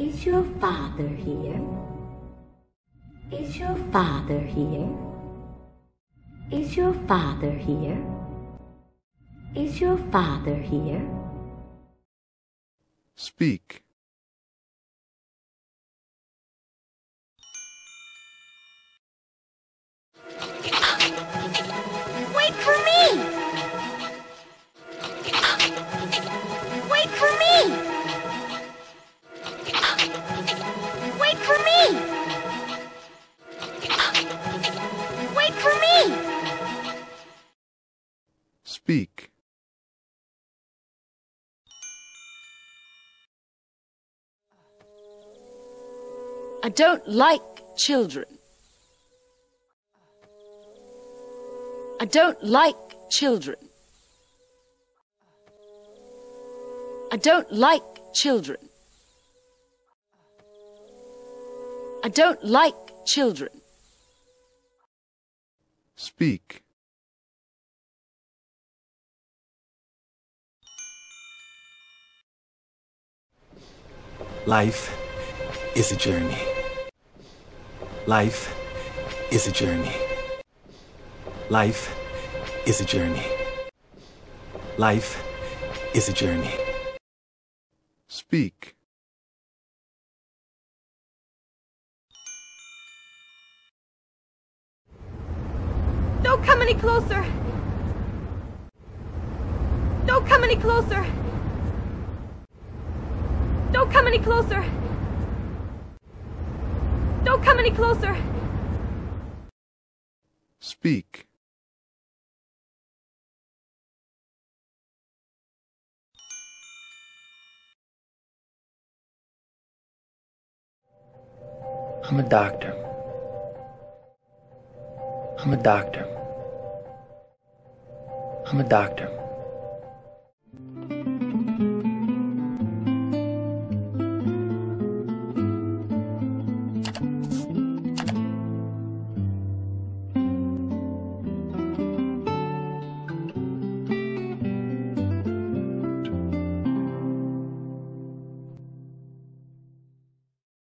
Is your father here? Is your father here? Is your father here? Is your father here? Speak. Speak. I don't like children. I don't like children. I don't like children. I don't like children. Speak. Life is a journey. Life is a journey. Life is a journey. Life is a journey. Speak. Don't come any closer! Don't come any closer! Don't come any closer! Don't come any closer! Speak. I'm a doctor. I'm a doctor. I'm a doctor.